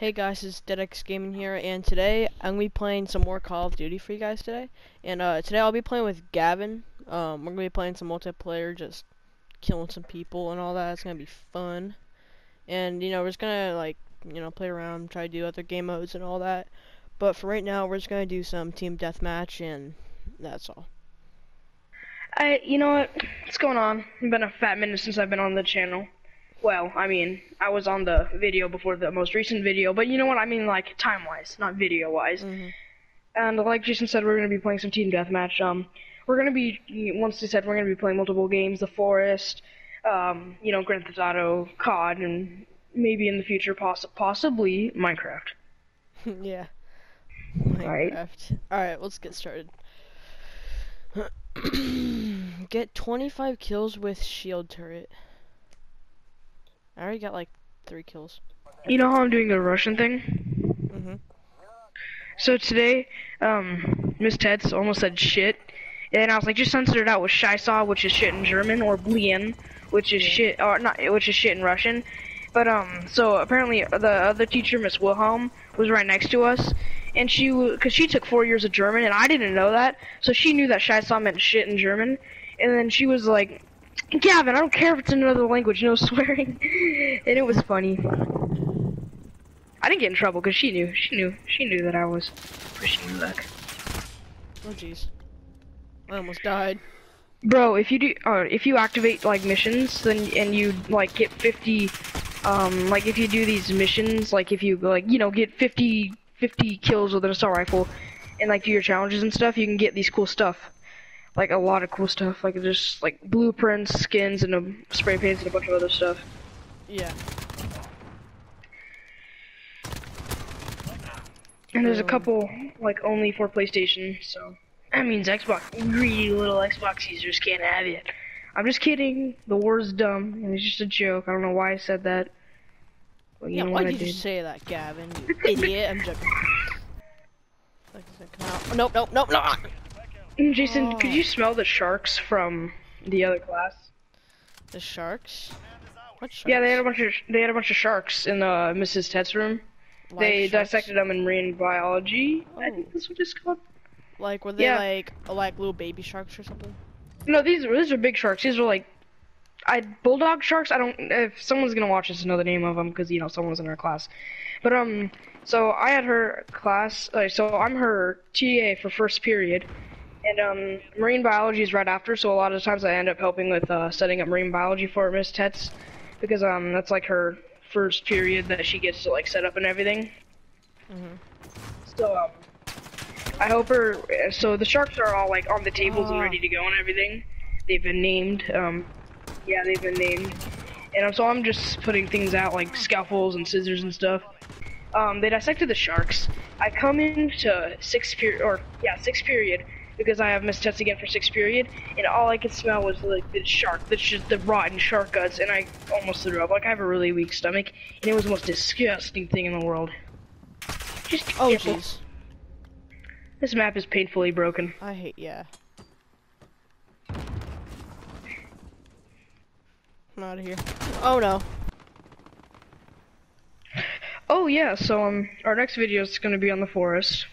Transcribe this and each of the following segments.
Hey guys, it's DeadX Gaming here, and today I'm gonna be playing some more Call of Duty for you guys today. And uh, today I'll be playing with Gavin. Um, we're gonna be playing some multiplayer, just killing some people and all that. It's gonna be fun. And you know, we're just gonna like, you know, play around, try to do other game modes and all that. But for right now, we're just gonna do some team deathmatch, and that's all. I, you know what? What's going on? It's been a fat minute since I've been on the channel. Well, I mean, I was on the video before the most recent video, but you know what? I mean, like time-wise, not video-wise. Mm-hmm. And like Jason said, we're gonna be playing some team deathmatch. Um, we're gonna be once they said we're gonna be playing multiple games: The Forest, um, you know, Grand Theft Auto, COD, and maybe in the future, poss- possibly Minecraft. yeah. Alright. Minecraft. Alright, let's get started. get 25 kills with shield turret. I already got like three kills. You know how I'm doing the Russian thing? Mhm. So today, um, Miss Ted's almost said shit, and I was like, just censor it out with Scheiße, which is shit in German, or Blien, which is shit, or not, which is shit in Russian. But um, so apparently the other teacher, Miss Wilhelm, was right next to us, and she, cause she took four years of German, and I didn't know that, so she knew that Scheiße meant shit in German, and then she was like, Gavin, I don't care if it's in another language, no swearing, and it was funny. I didn't get in trouble because she knew, she knew, she knew that I was pushing you back. Oh jeez. I almost died. Bro, if you do, uh, if you activate like missions, then and you like get 50, um, like if you do these missions, like if you like, you know, get 50, 50 kills with an assault rifle, and like do your challenges and stuff, you can get these cool stuff, like a lot of cool stuff, like just like blueprints, skins, and um, spray paints and a bunch of other stuff. Yeah. And there's a Um, couple like only for PlayStation, so that means Xbox greedy little Xbox users can't have it. I'm just kidding. The war's dumb and it's just a joke. I don't know why I said that. But you Yeah, know why I did you say that, Gavin? You idiot. I'm joking. Like, come out? Nope, nope, nope, no. Mm, Jason, could Oh. you smell the sharks from the other class? The sharks? What sharks? Yeah, they had a bunch of they had a bunch of sharks in uh, Mrs. Ted's room. Live they sharks? dissected them in marine biology. I Oh. think that's what it's called. Like, were they Yeah. like, like little baby sharks or something? No, these are these are big sharks. These are like, I bulldog sharks. I don't. If someone's gonna watch this, know the name of them because you know someone was in her class. But um, so I had her class. Uh, so I'm her TA for first period, and um, marine biology is right after. So a lot of times I end up helping with uh, setting up marine biology for Miss Tets because um, that's like her first period that she gets to like set up and everything. Mhm. So um, I hope her. So the sharks are all like on the tables and Ah. ready to go and everything. They've been named. Um, yeah, they've been named. And um, so I'm just putting things out like scalpels and scissors and stuff. Um, they dissected the sharks. I come into sixth period, or yeah, sixth period, because I have missed tests again for sixth period, and all I could smell was like the shark, the, sh- the rotten shark guts, and I almost threw up. Like I have a really weak stomach, and it was the most disgusting thing in the world. Just Oh jeez. This map is painfully broken. I hate, yeah. I'm out of here. Oh no. Oh yeah, so um, our next video is gonna be on the forest.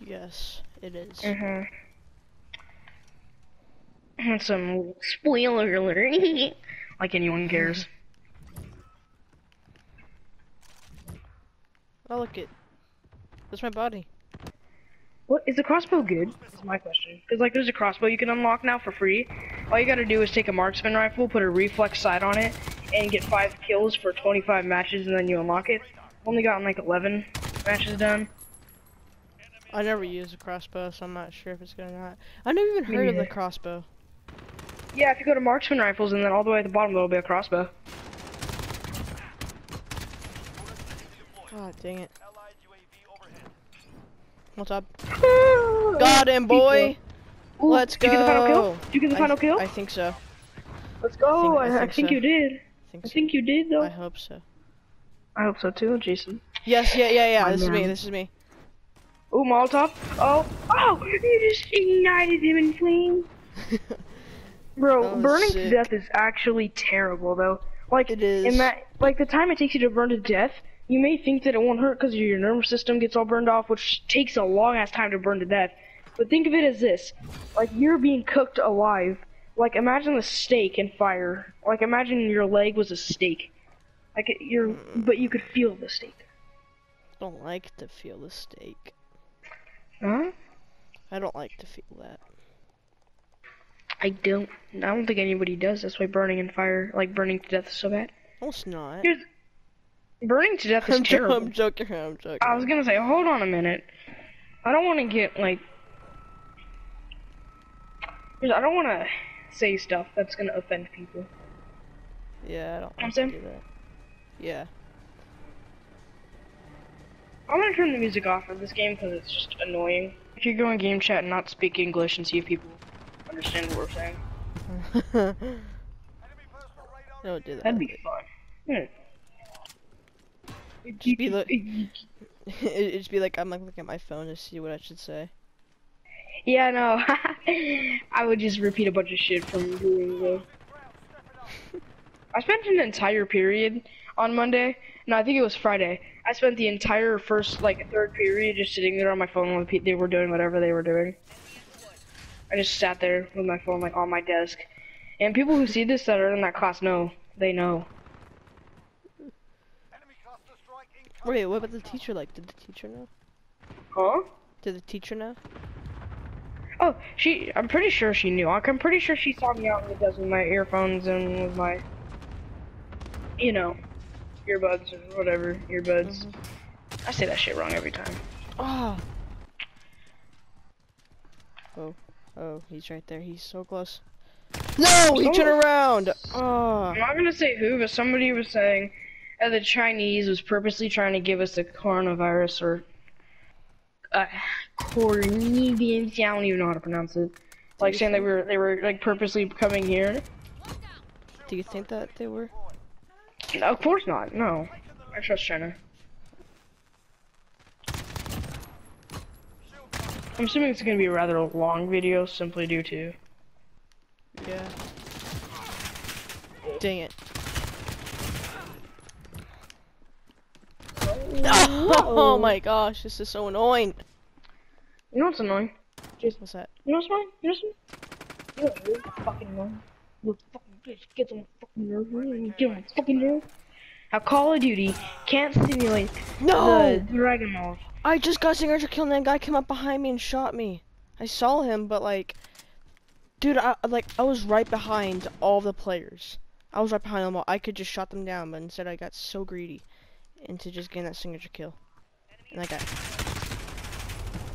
Yes, it is. Mm-hmm. And some spoiler alert, like anyone cares. Oh look it. That's my body. What is the crossbow good? Is my question. Cause like there's a crossbow you can unlock now for free. All you gotta do is take a marksman rifle, put a reflex sight on it, and get five kills for 25 matches, and then you unlock it. Only gotten like 11 matches done. I never used a crossbow, so I'm not sure if it's good or not. I never even Me heard of the crossbow. Yeah, if you go to marksman rifles, and then all the way at the bottom there'll be a crossbow. God dang it. What's up? Got him, boy! Ooh, Let's go! did you get the final kill? Did you get the final th- kill? I think so. Let's go. I think- I I, I think think so. you did. I think I so. think you did though. I hope so. I hope so too, Jason. Yes, yeah, yeah, yeah. My This is me. This is me. Ooh, Molotov. Oh, oh! You just ignited him in flames. Bro, That burning to death is actually terrible though. Like It is. in that, like the time it takes you to burn to death you may think that it won't hurt because your nervous system gets all burned off, which takes a long ass time to burn to death. But think of it as this: like you're being cooked alive. Like imagine a steak in fire. Like imagine your leg was a steak. Like you're, but you could feel the steak. I don't like to feel the steak. I don't like to feel that. I don't. I don't think anybody does. That's why burning in fire, like burning to death, is so bad. No, it's not. Here's, burning to death is I'm, terrible. I'm joking. I'm joking. I was gonna say, hold on a minute. I don't want to get like. I don't want to say stuff that's gonna offend people. yeah, I don't I'm saying? do that. Yeah. I'm gonna turn the music off of this game because it's just annoying. You go in game chat and not speak English and see if people understand what we're saying, don't do that. that'd be fun. Hmm. Just be like- It'd just be like I'm like looking at my phone to see what I should say. Yeah, no. I would just repeat a bunch of shit from Duolingo. I spent an entire period on Monday. No, I think it was Friday. I spent the entire first, like, third period just sitting there on my phone while they were doing whatever they were doing. I just sat there with my phone, like, on my desk. And people who see this that are in that class know. They know. Wait, what about the teacher? Like, did the teacher know? Huh? Did the teacher know? Oh, she. I'm pretty sure she knew. Like, I'm pretty sure she saw me out in the desk with my earphones and with my, you know, earbuds or whatever earbuds. Mhm. I say that shit wrong every time. Oh. Oh, oh, he's right there. He's so close. No, he turned around. Oh. I'm not gonna say who, but somebody was saying that the Chinese was purposely trying to give us the coronavirus or uh, coronavirus. I don't even know how to pronounce it. Like saying they were they were like purposely coming here. Do you think that they were? Of course not. No, I trust China. I'm assuming it's gonna be a rather long video, simply due to. Yeah. Dang it. Oh my gosh, this is so annoying. You know what's annoying? What's that? You know what's annoying? You know what's annoying? You know what's really fucking annoying? You fucking bitch, get some fucking nerve. Get on fucking nerve. How Call of Duty can't simulate No! the Dragon Ball. I just got a signature kill and that guy came up behind me and shot me. I saw him, but like, dude, I like I was right behind all the players. I was right behind them all. I could just shot them down, but instead I got so greedy into just getting that signature kill, and I got,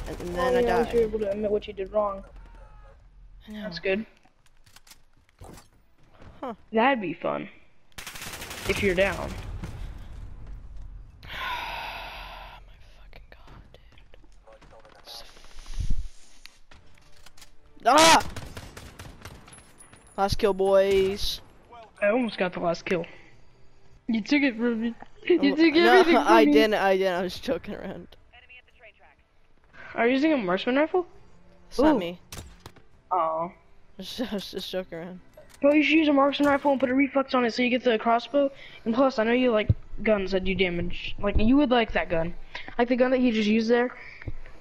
and, and then oh, I yeah, least you're able to admit what you did wrong. That's good. Huh. That'd be fun. If you're down. Oh my fucking god, dude. Ah! Last kill, boys. I almost got the last kill. You took it from me. Oh, You took no, everything from I me. didn't. I didn't. I was joking around. Are you using a marksman rifle? It's not me. Oh. I was I was just joking around. Well, you should use a marksman rifle and put a reflex on it so you get the crossbow. And plus, I know you like guns that do damage. Like, you would like that gun. Like the gun that he just used there,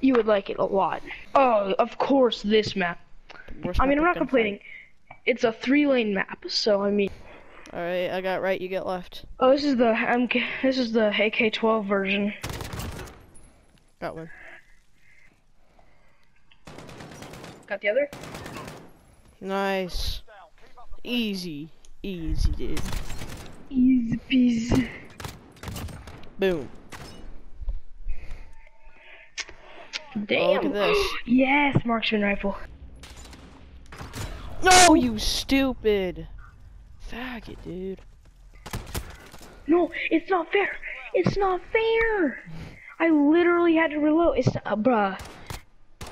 you would like it a lot. Oh, of course, this map. Worst I mean, I'm not complaining. It's a three-lane map, so I mean. All right, I got right. You get left. Oh, this is the um, this is the AK-12 version. Got one. Got the other? Nice. Easy, easy, dude. Easy peasy. Boom. Damn. Oh, look at this. yes, marksman rifle. No, you stupid faggot, dude. No, it's not fair. It's not fair. I literally had to reload. It's uh, bruh.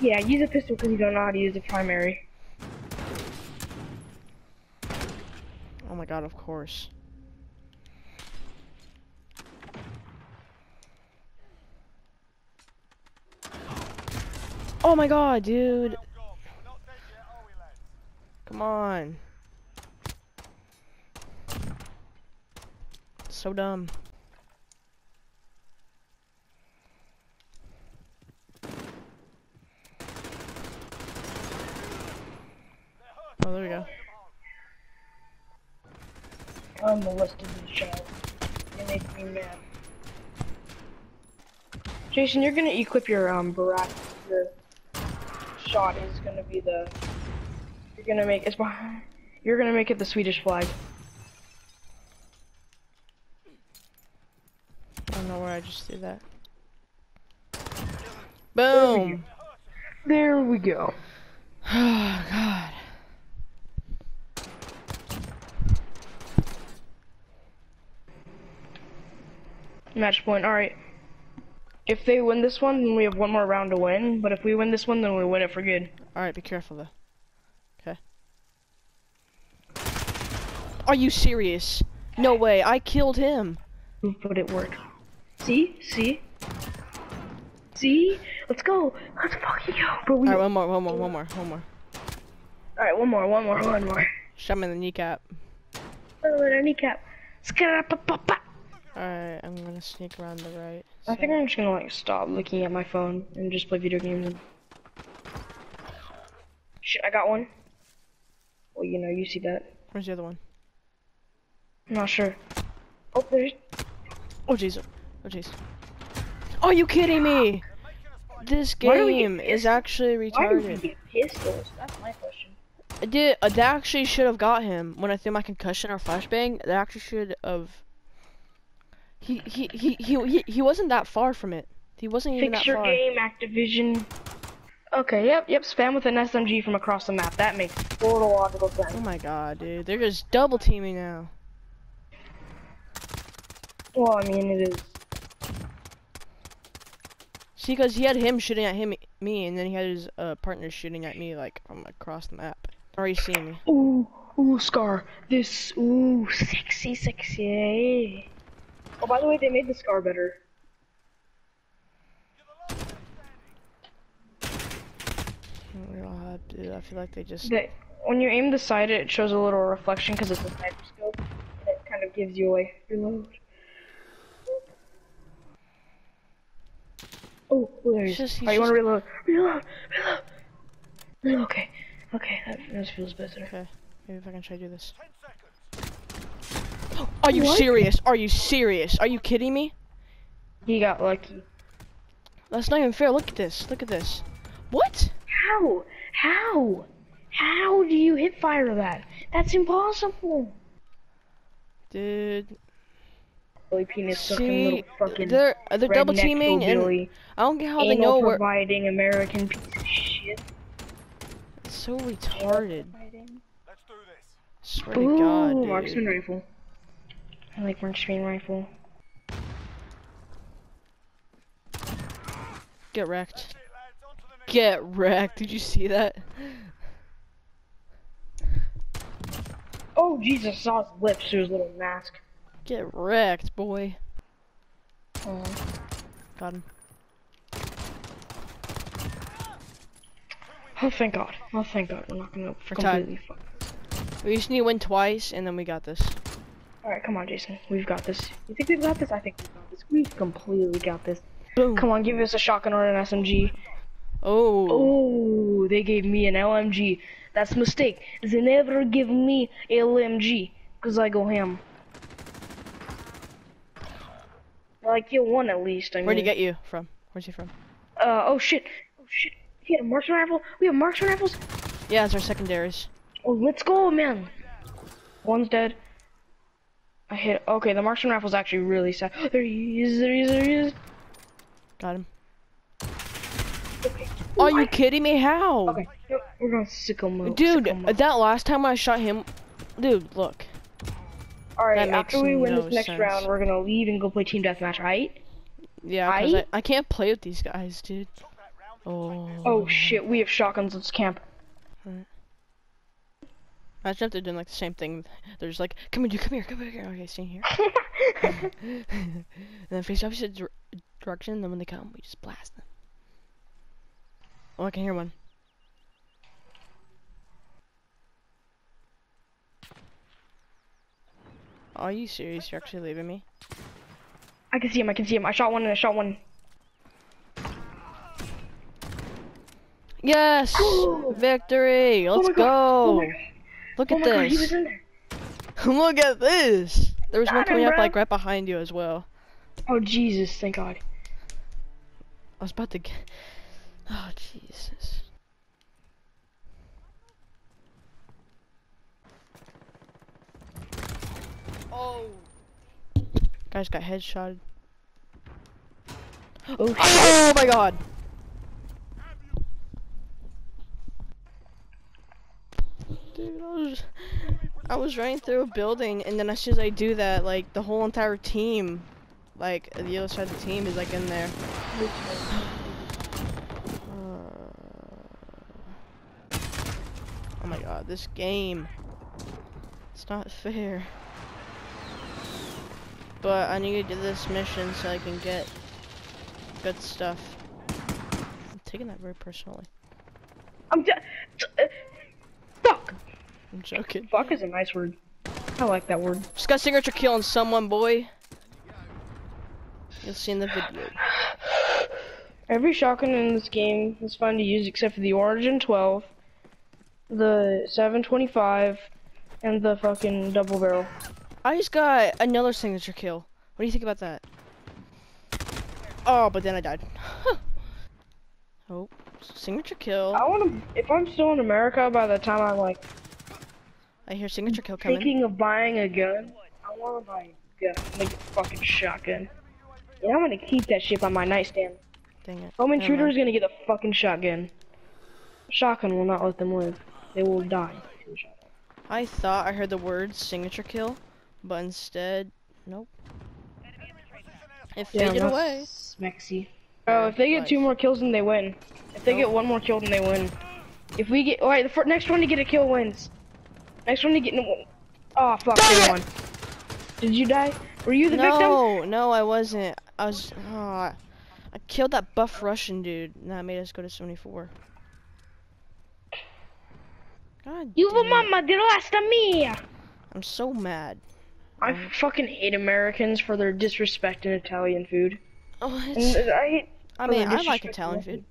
Yeah, use a pistol because you don't know how to use a primary. Oh my god, of course. Oh my god, dude. Come on. So dumb. Unmolested child. You make me mad. Jason, you're gonna equip your um. Your shot is gonna be the. You're gonna make it's behind. You're gonna make it the Swedish flag. I don't know where I just threw that. Boom! There we go. Oh god. Match point. All right. If they win this one, then we have one more round to win. But if we win this one, then we win it for good. Alright, be careful though. Okay. Are you serious? No way, I killed him. But it worked. See? See? See? Let's go. Let's fucking go. We. Alright, one more, one more, one more, one more. All right, one more, one more, one more. Shot me in the kneecap. Oh, let kneecap. Scarapapapa. Alright, I'm gonna sneak around the right. I think I'm just gonna like stop looking at my phone and just play video games. Shit, I got one. Well, you know, you see that. Where's the other one? I'm not sure. Oh, there's. Oh jeez. Oh jeez. Are you kidding me? This Why do we get game is actually Why do we retarded. get pistols? That's my question. I did. uh, That actually should have got him when I threw my concussion or flashbang. That actually should have. He he he he he, wasn't that far from it. He wasn't even Fix that your far. game, Activision. Okay, yep, yep. Spam with an SMG from across the map. That makes total logical sense. Oh my god, dude. They're just double teaming now. Well, I mean, it is. See, because he had him shooting at him, me, and then he had his uh, partner shooting at me, like, from across the map. Or you see me. Ooh, ooh, Scar. This, ooh, sexy, sexy. Oh, by the way, they made the Scar better. Oh dude. I feel like they just. That when you aim the side, it shows a little reflection because it's a sniper scope. It kind of gives you away. Reload. Oh, oh, there he is. Alright, you want to reload? Reload, reload. Reload, Okay, okay, that, that feels better. Okay, maybe if I can try to do this. Are you What? serious? Are you serious? Are you kidding me? He got lucky. That's not even fair. Look at this. Look at this. What? How? How? How do you hit fire that? That's impossible. Dude. Billy penis See, fucking they're uh, they're double teaming, and I don't get how they know where. providing American piece of shit. It's so retarded. Let's do this. Swear to Ooh, God, dude. marksman rifle. I like marksman rifle. Get wrecked. That's it, lads. On to the next. Get wrecked. Did you see that? Oh Jesus, saw his lips through his little mask. Get wrecked, boy. Oh. Got him. oh, thank God. Oh, thank God. We're not gonna We're tied. completely fuck. We just need to win twice, and then we got this. All right, come on, Jason. We've got this. You think we've got this? I think we've got this. We've completely got this. Boom. Come on, give us a shotgun or an SMG. Oh. Oh, they gave me an LMG. That's a mistake. They never give me LMG, cause I go ham. Well, I kill one at least. I mean. Where'd he get you from? Where's he from? Uh, oh shit. Oh shit. He had a marksman rifle. We have marksman rifles. Yeah, it's our secondaries. Oh, let's go, man. One's dead. I hit. Okay, the marksman rifle's actually really sad. There he is. There he is. There he is. Got him. Okay. Are you What? kidding me? How? Okay. We're going sicko mode. Dude, sicko mode. that last time I shot him, dude, look. All right. that makes After we win no this next sense. round, we're gonna leave and go play team deathmatch, right? Yeah, I, I- I can't play with these guys, dude. Oh. Oh shit. We have shotguns. Let's camp. Imagine if they're doing like the same thing. They're just like, come here, come here, come here. Okay, stay here. and then face opposite dir- direction. And then when they come, we just blast them. Oh, I can hear one. Are you serious? You're actually leaving me? I can see him. I can see him. I shot one and I shot one. Yes! Victory! Oh Let's my God. Oh go! God. Look Oh at my god, he was this. there. Look at this. There was one Got him, coming up like right behind you as well. Oh Jesus, thank God. I was about to get. Oh Jesus. Oh. Guys got headshotted. Oh. Oh my god. Dude, I was I was running through a building and then as soon as I do that, like the whole entire team, like the other side of the team is like in there. Uh, oh my god, this game. It's not fair. But I need to do this mission so I can get good stuff. I'm taking that very personally. I'm d- t- fuck. I'm joking. Fuck is a nice word. I like that word. Just got signature kill on someone, boy. You'll see in the video. Every shotgun in this game is fun to use except for the Origin 12, the 725, and the fucking double barrel. I just got another signature kill. What do you think about that? Oh, but then I died. oh, signature kill. I want to. If I'm still in America by the time I'm like I hear signature kill coming. thinking of buying a gun, I want to buy a gun, like a fucking shotgun. And I'm gonna keep that shit by my nightstand. Dang it. Home intruder is gonna get a fucking shotgun. Shotgun will not let them live. They will die. to a shotgun. I thought I heard the words signature kill, but instead, nope. It faded away. Smexy. Bro, if they get two more kills, then they win. If they get one more kill, then they win. If we get, alright, the next one to get a kill wins. Next one to get, oh fuck, won. Did you die? Were you the victim? No, no, I wasn't. I was. Oh, I killed that buff Russian dude, and that made us go to 74. God You were mama di lasta mia. I'm so mad. I fucking hate Americans for their disrespect in Italian food. Oh, And I hate. I mean, I like Italian food.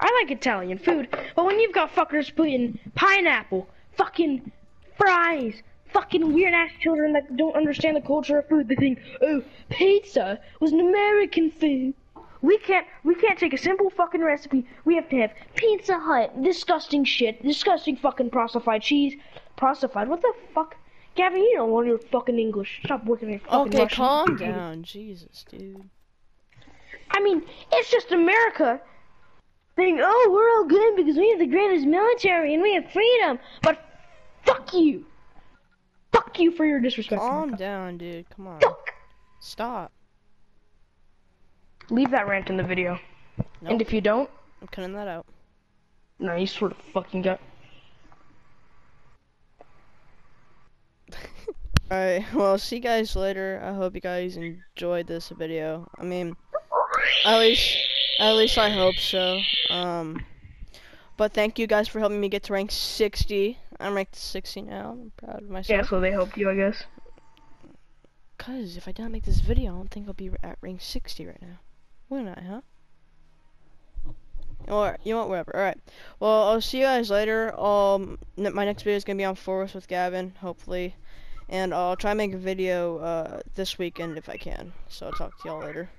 I like Italian food, but when you've got fuckers putting pineapple, fucking fries, fucking weird ass children that don't understand the culture of food, they think, oh, pizza was an American food. We can't, we can't take a simple fucking recipe. We have to have Pizza Hut, disgusting shit, disgusting fucking processified cheese, processified. What the fuck, Gavin? You don't want your fucking English. Stop working your fucking Okay, Russian. calm down. Jesus, dude. I mean, it's just America saying, oh, we're all good because we have the greatest military and we have freedom. But fuck you. Fuck you for your disrespect. Calm down, dude. Come on. Fuck. Stop. Leave that rant in the video. And if you don't, I'm cutting that out. no, you sort of fucking got. Alright, well, see you guys later. I hope you guys enjoyed this video. I mean, at least, at least I hope so. Um, but thank you guys for helping me get to rank 60. I'm ranked 60 now. I'm proud of myself. Yeah, so they helped you, I guess. Cause if I didn't make this video, I don't think I'll be at rank 60 right now. Wouldn't I, huh? Or you know what, whatever. All right. Well, I'll see you guys later. Um, my next video is gonna be on Forest with Gavin, hopefully, and I'll try and make a video uh this weekend if I can. So I'll talk to y'all later.